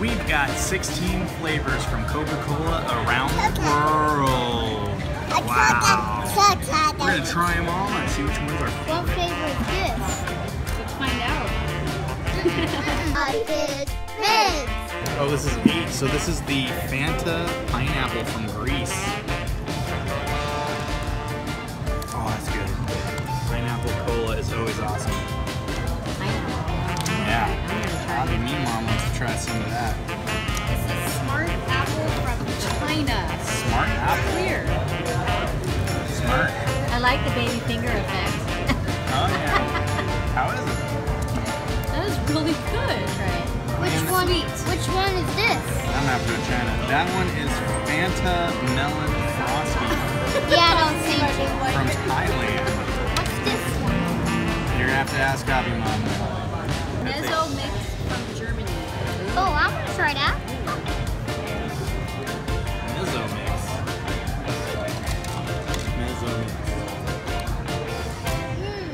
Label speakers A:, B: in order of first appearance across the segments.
A: We've got 16 flavors from Coca-Cola around the world. Wow. We're gonna try them all and see which ones are.
B: What flavor is this?
C: Let's find out.
B: I did this.
A: Oh, this is eight. So this is the Fanta pineapple from Greece. Try some of that.
C: This is Smart Apple from China.
A: Smart apple.
C: Clear.
A: Smart.
C: I like the baby finger effect.
A: Oh yeah. How is it?
C: That is really good. Right.
B: Which
A: And
B: one? Which one is this?
A: I'm gonna have to go China. That one is Fanta Melon Frosty
B: Yeah, I don't think so.
A: from Thailand.
B: What's this one?
A: You're gonna have to ask Hobby Mom.
C: Mezzo mix from Germany.
B: Oh, I want to try that.
A: Mezzo mix. Mezzo mix.
B: Mm.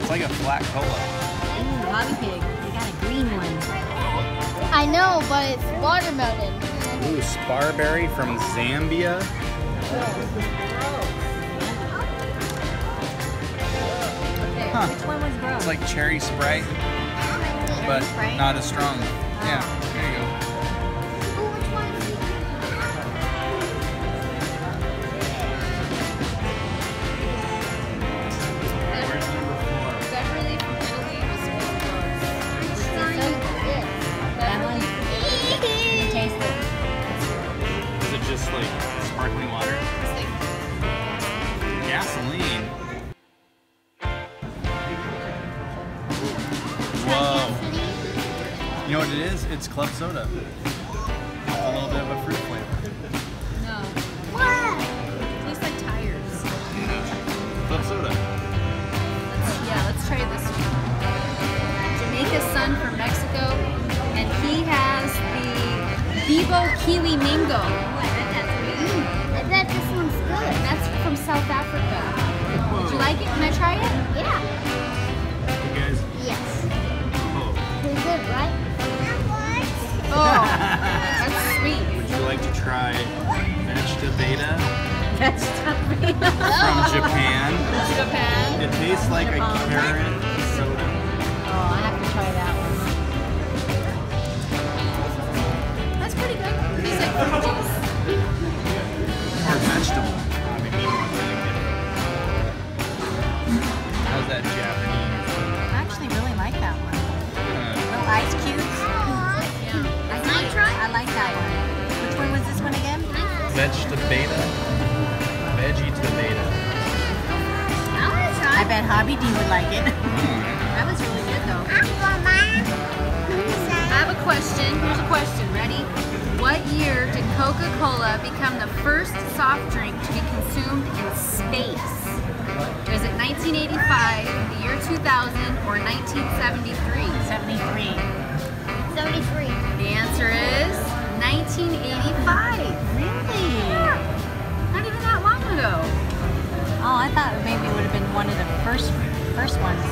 A: It's like a flat cola.
C: Ooh, Hobby Pig. They got a green one.
B: I know, but it's watermelon.
A: Ooh, Sparberry from Zambia. Huh.
C: which one was gross?
A: It's like cherry Sprite, but not as strong. Yeah,
C: it
A: is? It's club soda. A little bit of a fruit flavor.
C: No.
B: What?
C: Tastes like tires.
A: Club soda.
C: Let's, yeah, let's try this one. Jamaica's son from Mexico, and he has the Bibo Kiwi Mango.
B: I bet this one's good.
C: That's from South Africa. Did you like it? Can I try it?
B: Yeah.
A: You guys.
B: Yes.
A: Oh.
B: Is it right?
C: Oh, that's sweet.
A: Would you like to try Vegitabeta
C: That's
A: from Japan?
C: Japan.
A: It tastes like a
C: Japan.
A: carrot soda.
C: Oh, I have to try that one. That's pretty good. Tastes like bet Hobby D would like it. That was really good though.
B: I
C: I have a question. Here's a question. Ready? What year did Coca-Cola become the first soft drink to be consumed in space? Is it 1985, the year 2000, or 1973? 73.
B: 73.
C: The answer is 1985. Really? Not even that long ago. Oh, I thought one of the first first ones.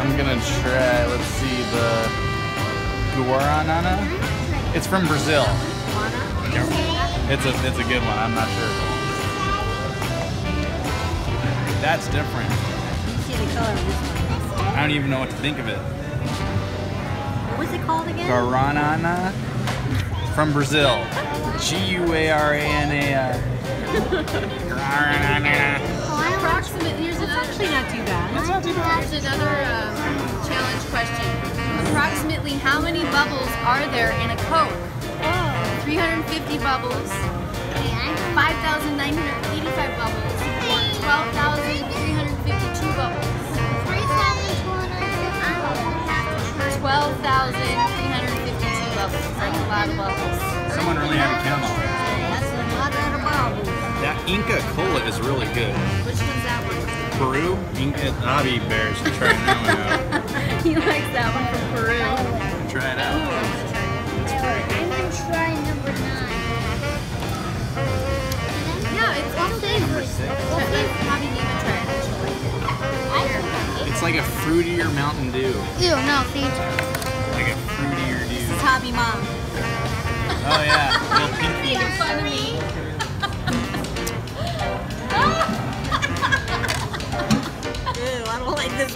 A: I'm gonna try, let's see, the Guaranana. It's from Brazil. It's a it's a good one, I'm not sure. That's different.
C: You see the color of this one.
A: I don't even know what to think of it.
C: What was it called again?
A: Guaranana from Brazil. G-U-A-R-A-N-A. Guaranana.
C: Approximate. Here's another. actually not too bad.
A: That's not too bad.
C: Here's another um, challenge question. Approximately how many bubbles are there in a Coke? Oh. 350 bubbles, 5,985 bubbles, 12,352 bubbles. 12,352 bubbles. That's a lot of bubbles.
A: Someone really had to count. Inca Kola is really good.
C: Which one's that one?
A: Peru? Inca, Hobby Bear should try that one out.
C: he likes that one from Peru.
A: Try it out.
B: I'm going to try number nine.
C: Yeah, it's all
B: What flavor is
A: Six.
B: What
C: even tried it.
B: I think
A: It's like a fruitier Mountain Dew.
B: Ew, no, thank you.
A: Like a fruitier dew.
C: Hobby mom.
A: Oh yeah, little pink
C: Making fun of me.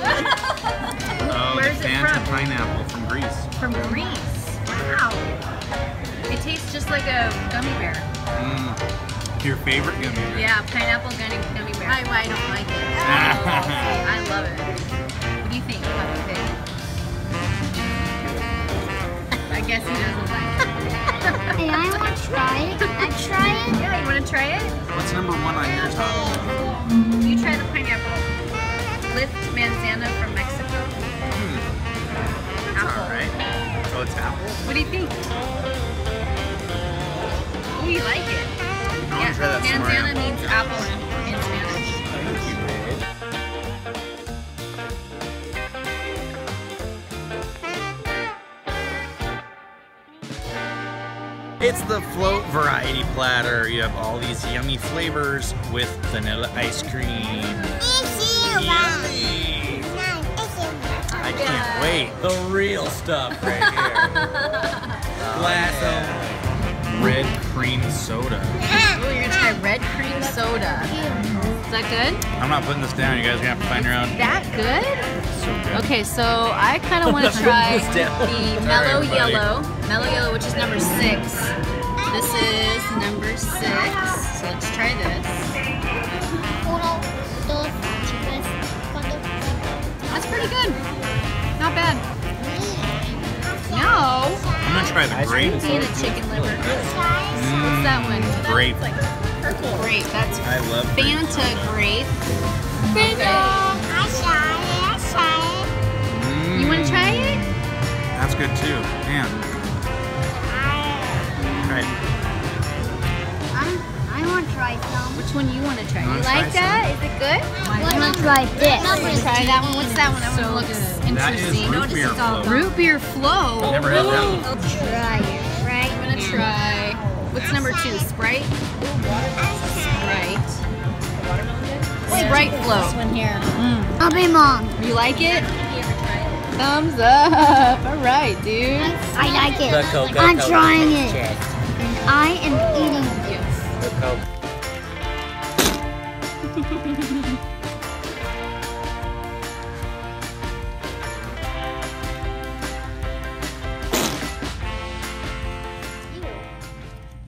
A: Oh,
C: Where's
A: the
C: it
A: Fanta
C: from?
A: pineapple from Greece.
C: From Greece. Wow. It tastes just like a gummy bear.
A: Mm. Your favorite gummy bear?
C: Yeah, pineapple gummy, gummy bear. I, I don't like it. I love it. What do you think, Hobby Pig? I guess he doesn't like it.
B: Hey, I want to try it. Can I try it?
C: Yeah, you want to try it?
A: What's number one on your top?
C: What do you think? Oh, you like it?
A: I want to try that somewhere
C: manzana means apple in, in Spanish.
A: Thank you, babe. It's the float variety platter. You have all these yummy flavors with vanilla ice cream. Yummy! I can't wait. The real stuff right here. Oh, Glass of red cream soda.
C: Oh, you're gonna try red cream soda. Is that good?
A: I'm not putting this down. You guys are gonna have to find your own.
C: That good?
A: So good.
C: Okay, so I kind of want to try the
A: Sorry,
C: mellow
A: everybody.
C: yellow, Mello Yello, which is number six. This is number six. So let's try this. That's pretty good. Not bad. No.
A: I'm gonna try the grape.
C: And a chicken liver. What's
A: Mm,
C: that one?
A: Grape.
C: Purple grape. That's
A: I love grape.
C: Fanta grape.
A: Mm,
C: You want to try it?
A: That's good too. Man. Right.
B: I want to try some.
C: Which one you want to try?
A: You
C: You,
A: wanna try
C: like that? Is it good?
B: I want to try this.
C: Try that one. What's that one? That one looks
A: That is
C: interesting.
A: root beer float.
C: Root beer flow.
A: Never had that one.
B: I'll try it right
C: I'm gonna try. What's number two? Sprite. Sprite. Sprite flow.
D: This one here. Mm.
B: I'll be mom.
C: You like it? Thumbs up. All right, dude.
B: I like it.
D: The Coca-Cola
B: I'm trying it.
D: chest.
B: I am eating